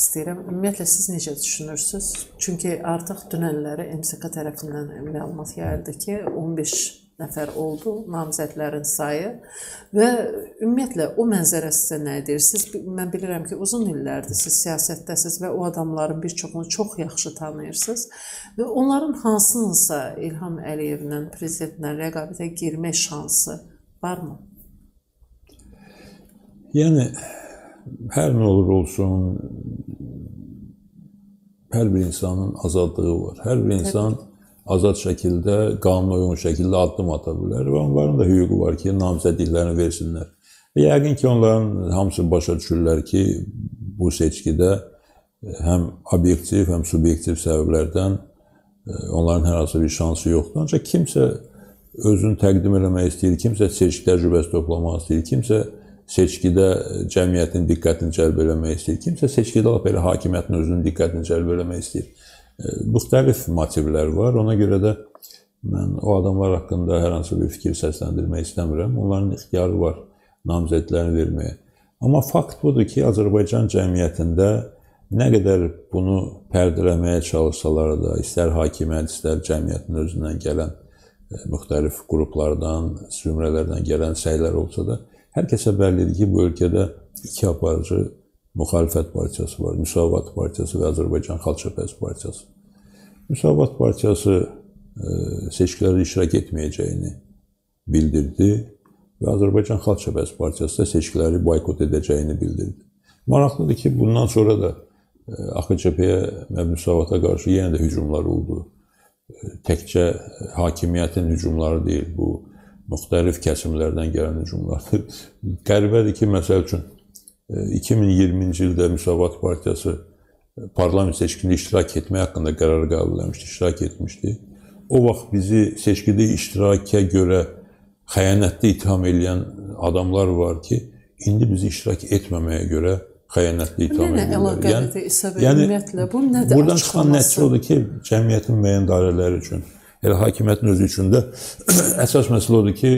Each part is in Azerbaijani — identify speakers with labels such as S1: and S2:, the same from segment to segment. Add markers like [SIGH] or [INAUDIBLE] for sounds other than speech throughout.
S1: istəyirəm. Ümumiyyətlə siz necə düşünürsüz? Çünki artıq dünənləri MSK tərəfindən məlumat yayıldı ki, 15 nəfər oldu namizədlərin sayı və ümumiyyətlə o mənzərə sizə nə deyir? Siz mən bilirəm ki, uzun illərdir siz siyasətdəsiz və o adamların bir çoxunu çox yaxşı tanıyırsınız və onların hansınınsa İlham Əliyevlə prezidentlə rəqabətə girmək şansı varmı?
S2: Yəni hər nə olur olsun hər bir insanın azadlığı var. Hər bir insan Təbii azad şəkildə, qanuna uyğun şəkildə addım ata bilər və onların da hüququ var ki, namizədliklərini versinlər. Və yəqin ki, onların hamısı başa düşürlər ki, bu seçkidə həm obyektiv, həm subyektiv səbəblərdən e, onların hər hansı bir şansı yoxdur. Ancaq kimsə özünü təqdim eləmək istəyir, kimsə seçki təcrübəsi toplamaq istəyir, kimsə seçkidə cəmiyyətin diqqətini cəlb eləmək istəyir, kimsə seçkidə lap elə hakimiyyətin özünün diqqətini cəlb eləmək istəyir müxtəlif motivlər var. Ona görə də mən o adamlar haqqında hər hansı bir fikir səsləndirmək istəmirəm. Onların ixtiyarı var namizədlərini verməyə. Amma fakt budur ki, Azərbaycan cəmiyyətində nə qədər bunu pərdələməyə çalışsalar da, istər hakimiyyət, istər cəmiyyətin özündən gələn e, müxtəlif qruplardan, zümrələrdən gələn səylər olsa da, hər kəsə bəllidir ki, bu ölkədə iki aparıcı müxalifət partiyası var, Müsavat partiyası və Azərbaycan Xalq Cəbhəsi partiyası. Müsavat partiyası e, seçkilərdə iştirak etməyəcəyini bildirdi və Azərbaycan Xalq Cəbhəsi partiyası da seçkiləri boykot edəcəyini bildirdi. Maraqlıdır ki, bundan sonra da e, AXCP-yə və Müsavata qarşı yenə də hücumlar oldu. E, təkcə hakimiyyətin hücumları deyil, bu müxtəlif kəsimlərdən gələn hücumlardır. [LAUGHS] Qəribədir ki, məsəl üçün 2020-ci ildə Müsavat Partiyası e, parlament seçkində iştirak etmək haqqında qərar qəbul etmişdi, iştirak etmişdi. O vaxt bizi seçkidə iştirakə görə xəyanətli ittiham edən adamlar var ki, indi bizi iştirak etməməyə görə xəyanətli ittiham edirlər.
S1: Yəni, yəni ümumiyyətlə bu nədir?
S2: Buradan çıxan nəticə odur ki, cəmiyyətin müəyyən dairələri üçün, elə hakimiyyətin özü üçün də [CLEARS THROAT] əsas məsələ odur ki,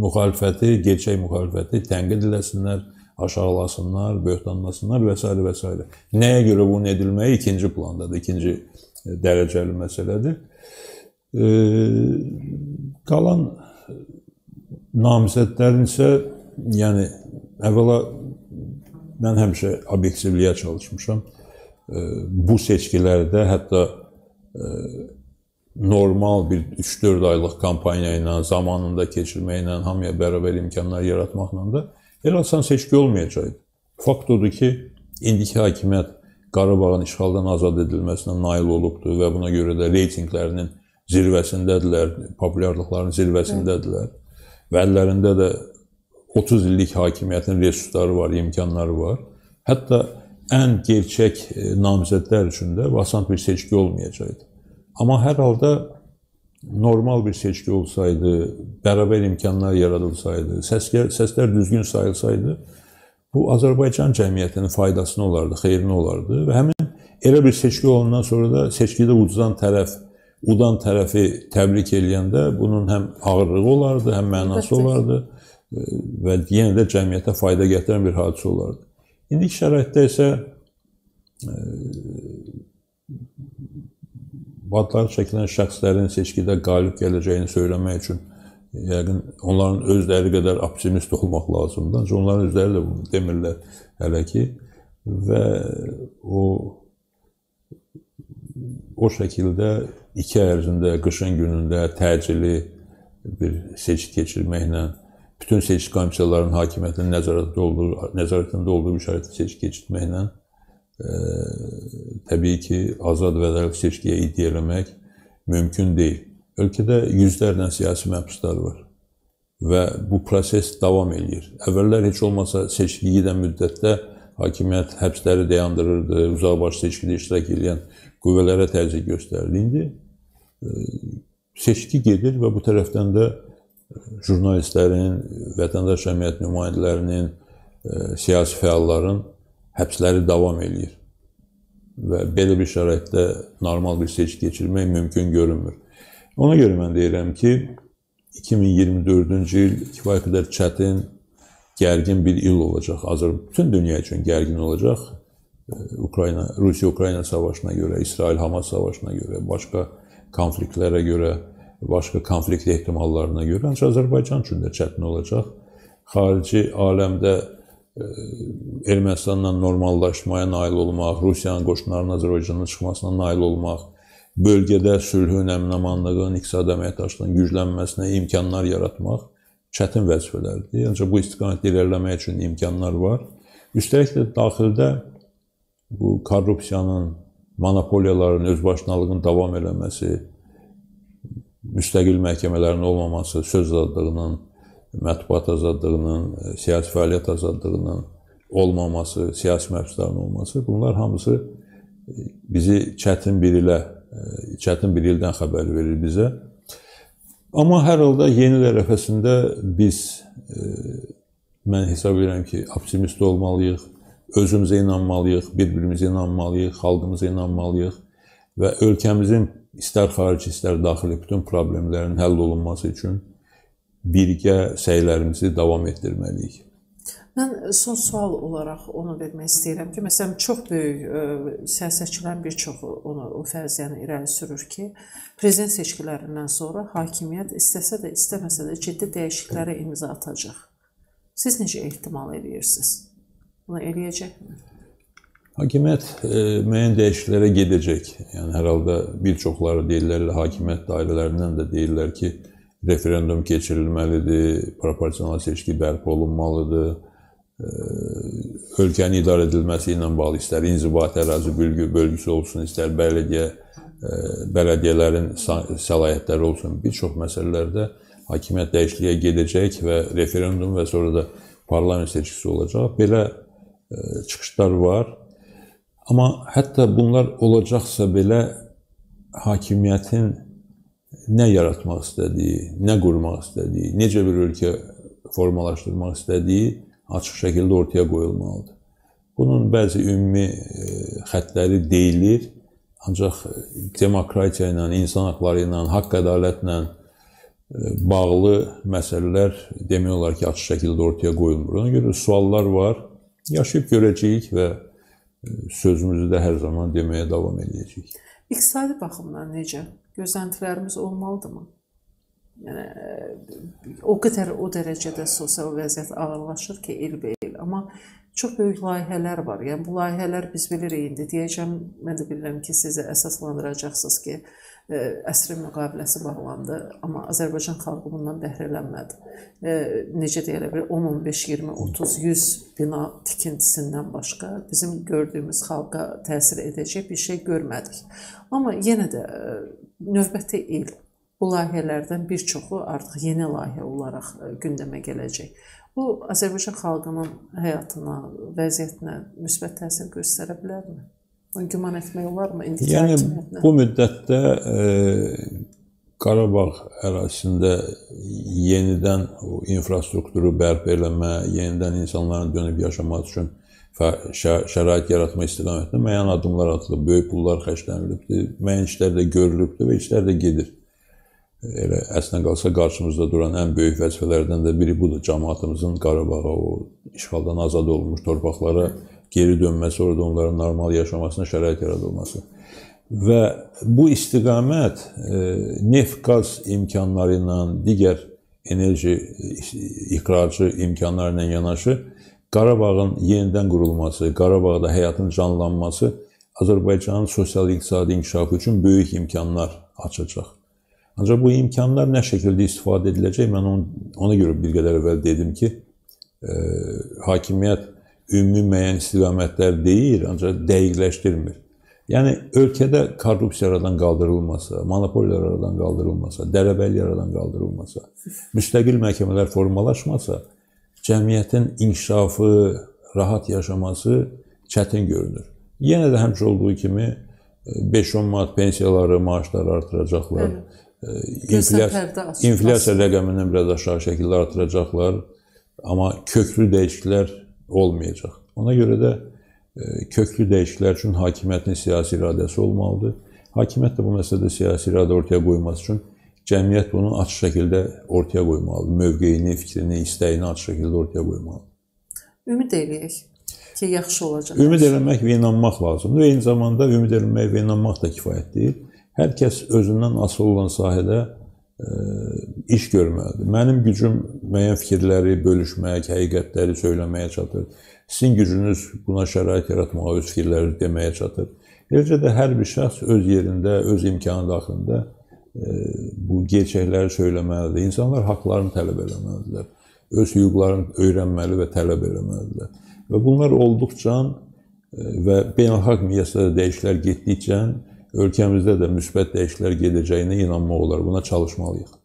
S2: müxalifəti, gerçək müxalifəti tənqid eləsinlər, aşağılasınlar, böhtanlasınlar və s. və s. Nəyə görə bunun edilməyi ikinci plandadır, ikinci e, dərəcəli məsələdir. E, qalan namizədlərin isə, yəni əvvəla mən həmişə obyektivliyə çalışmışam. E, bu seçkilərdə hətta e, normal bir 3-4 aylıq kampaniya ilə, zamanında keçirməklə, hamıya bərabər imkanlar yaratmaqla da Elə asan seçki olmayacaqdı. Fakt odur ki, indiki hakimiyyət Qarabağın işğaldan azad edilməsinə nail olubdur və buna görə də reytinqlərinin zirvəsindədirlər, populyarlıqların zirvəsindədirlər. Və əllərində də 30 illik hakimiyyətin resursları var, imkanları var. Hətta ən gerçək e, namizədlər üçün də asan bir seçki olmayacaqdı. Amma hər halda normal bir seçki olsaydı, bərabər imkanlar yaradılsaydı, səslər, səslər düzgün sayılsaydı, bu Azərbaycan cəmiyyətinin faydasına olardı, xeyrinə olardı və həmin elə bir seçki olandan sonra da seçkidə udzan tərəf, udan tərəfi təbrik eləyəndə bunun həm ağırlığı olardı, həm mənası olardı e, və yenə də cəmiyyətə fayda gətirən bir hadisə olardı. İndiki şəraitdə isə e, adları çəkilən şəxslərin seçkidə qalib gələcəyini söyləmək üçün yəqin onların özləri qədər optimist olmaq lazımdır. Ancaq onların özləri də bunu demirlər hələ ki və o o şəkildə iki ay ərzində qışın günündə təcili bir seçki keçirməklə bütün seçki komissiyalarının hakimiyyətinin nəzarətində olduğu nəzarətində olduğu bir şəraitdə seçki keçirməklə təbii ki, azad və ədalətli seçkiyə iddia eləmək mümkün deyil. Ölkədə yüzlərlə siyasi məhbuslar var və bu proses davam eləyir. Əvvəllər heç olmasa seçki gedən müddətdə hakimiyyət həbsləri dayandırırdı, uzaqbaş seçkidə iştirak edən qüvvələrə təzyiq göstərirdi. İndi e, seçki gedir və bu tərəfdən də jurnalistlərin, vətəndaş cəmiyyət nümayəndələrinin, e, siyasi fəalların həbsləri davam eləyir. Və belə bir şəraitdə normal bir seçki keçirmək mümkün görünmür. Ona görə mən deyirəm ki, 2024-cü il kifayət qədər çətin, gərgin bir il olacaq. Azər bütün dünya üçün gərgin olacaq. Ukrayna Rusiya-Ukrayna savaşına görə, İsrail-Hamas savaşına görə, başqa konfliktlərə görə, başqa konflikt ehtimallarına görə ancaq Azərbaycan üçün də çətin olacaq. Xarici aləmdə Ermənistanla normallaşmaya nail olmaq, Rusiyanın qoşunlarının Azərbaycandan çıxmasına nail olmaq, bölgədə sülhün, əmin-amanlığın, iqtisadi əməkdaşlığın güclənməsinə imkanlar yaratmaq çətin vəzifələrdir. Ancaq bu istiqamətdə irəliləmək üçün imkanlar var. Üstəlik də daxildə bu korrupsiyanın, monopoliyaların, özbaşınalığın davam eləməsi, müstəqil məhkəmələrin olmaması, söz azadlığının, mətbuat azadlığının, siyasi fəaliyyət azadlığının olmaması, siyasi məhbusların olması, bunlar hamısı bizi çətin bir ilə çətin bir ildən xəbər verir bizə. Amma hər halda yeni il ərəfəsində biz mən hesab edirəm ki, optimist olmalıyıq, özümüzə inanmalıyıq, bir-birimizə inanmalıyıq, xalqımıza inanmalıyıq və ölkəmizin istər xarici, istər daxili bütün problemlərin həll olunması üçün birgə səylərimizi davam etdirməliyik.
S1: Mən son sual olaraq onu vermək istəyirəm ki, məsələn, çox böyük ə, siyasətçilərin bir çoxu onu o fərziyyəni irəli sürür ki, prezident seçkilərindən sonra hakimiyyət istəsə də, istəməsə də ciddi dəyişikliklərə imza atacaq. Siz necə ehtimal edirsiniz? Bunu eləyəcəkmi?
S2: Hakimiyyət e, müəyyən dəyişikliklərə gedəcək. Yəni hər halda bir çoxları deyirlər, hakimiyyət dairələrindən də deyirlər ki, referendum keçirilməlidir, proporsional seçki bərpa olunmalıdır ölkənin idarə edilməsi ilə bağlı istər inzibati ərazi bölgü bölgüsü olsun, istər bələdiyyə bələdiyyələrin səlahiyyətləri olsun, bir çox məsələlərdə hakimiyyət dəyişikliyə gedəcək və referendum və sonra da parlament seçkisi olacaq. Belə çıxışlar var. Amma hətta bunlar olacaqsa belə hakimiyyətin nə yaratmaq istədiyi, nə qurmaq istədiyi, necə bir ölkə formalaşdırmaq istədiyi açıq şəkildə ortaya qoyulmalıdır. Bunun bəzi ümumi e, xəttləri deyilir, ancaq demokratiya ilə, insan haqları ilə, haqq ədalətlə e, bağlı məsələlər demək olar ki, açıq şəkildə ortaya qoyulmur. Ona görə suallar var. Yaşayıb görəcəyik və e, sözümüzü də hər zaman deməyə davam edəcəyik.
S1: İqtisadi baxımdan necə? Gözləntilərimiz olmalıdırmı? Yəni o qədər o dərəcədə sosial vəziyyət ağırlaşır ki, ilbəil. Amma çox böyük layihələr var. Yəni bu layihələr biz bilirik indi. Deyəcəm, mən də bilirəm ki, siz əsaslandıracaqsınız ki, ə, əsrin müqaviləsi bağlandı, amma Azərbaycan xalqı bundan bəhrələnmədi. Ə, necə deyə bilər, 10, 15, 20, 30, 100 bina tikintisindən başqa bizim gördüyümüz xalqa təsir edəcək bir şey görmədik. Amma yenə də növbəti il Bu layihələrdən bir çoxu artıq yeni layihə olaraq e, gündəmə gələcək. Bu Azərbaycan xalqının həyatına, vəziyyətinə müsbət təsir göstərə bilərmi? Bunu güman etmək olarmı indiki
S2: yəni, hakimiyyətinə? Bu müddətdə e, Qarabağ ərazisində yenidən o infrastrukturu bərpa eləmə, yenidən insanların dönüb yaşaması üçün şərait yaratma istiqamətində müəyyən addımlar atılıb, böyük pullar xərclənilibdir, müəyyən işlər də görülübdür və işlər də gedir elə əslində qalsa qarşımızda duran ən böyük vəzifələrdən də biri budur. Cəmaatımızın Qarabağa, o işğaldan azad olunmuş torpaqlara geri dönməsi, orada onların normal yaşamasına şərait yaradılması. Və bu istiqamət e, neft-qaz imkanları ilə, digər enerji ixracı imkanları ilə yanaşı Qarabağın yenidən qurulması, Qarabağda həyatın canlanması Azərbaycanın sosial-iqtisadi inkişafı üçün böyük imkanlar açacaq. Ancaq bu imkanlar nə şəkildə istifadə ediləcək? Mən ona görə bir qədər əvvəl dedim ki, e, hakimiyyət ümumi müəyyən istiqamətlər deyir, ancaq dəqiqləşdirmir. Yəni ölkədə korrupsiya aradan qaldırılmasa, monopoliyalar aradan qaldırılmasa, dərəbəllik aradan qaldırılmasa, müstəqil məhkəmələr formalaşmasa, cəmiyyətin inkişafı, rahat yaşaması çətin görünür. Yenə də həmişə olduğu kimi 5-10 e, manat pensiyaları, maaşları artıracaqlar. Bəli inflyasiya, inflyasiya rəqəmindən biraz aşağı şəkildə artıracaqlar, amma köklü dəyişikliklər olmayacaq. Ona görə də e, köklü dəyişikliklər üçün hakimiyyətin siyasi iradəsi olmalıdır. Hakimiyyət də bu məsələdə siyasi iradə ortaya qoyması üçün cəmiyyət bunu açıq şəkildə ortaya qoymalıdır. Mövqeyini, fikrini, istəyini açıq şəkildə ortaya qoymalıdır.
S1: Ümid eləyək. ki, yaxşı olacaq.
S2: Ümid eləmək və inanmaq lazımdır. Eyni zamanda ümid eləmək və inanmaq da kifayət deyil. Hər kəs özündən asılı olan sahədə ə, iş görməlidir. Mənim gücüm müəyyən fikirləri bölüşmək, həqiqətləri söyləməyə çatır. Sizin gücünüz buna şərait yaratmağa, öz fikirləri deməyə çatır. Eləcə də hər bir şəxs öz yerində, öz imkanı daxilində bu gerçəkləri söyləməlidir. İnsanlar haqlarını tələb etməlidirlər. Öz hüquqlarını öyrənməli və tələb etməlidirlər. Və bunlar olduqca və beynəlxalq miqyasda dəyişikliklər getdikcə ölkəmizdə də müsbət dəyişikliklər gedəcəyinə inanmaq olar. Buna çalışmalıyıq.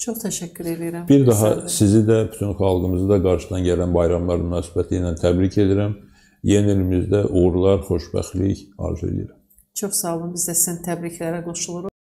S1: Çox təşəkkür edirəm.
S2: Bir daha sizi də, bütün xalqımızı da qarşıdan gələn bayramlar münasibəti ilə təbrik edirəm. Yeni ilimizdə uğurlar, xoşbəxtlik arzu edirəm.
S1: Çox sağ olun. Biz də sizin təbriklərə qoşuluruq.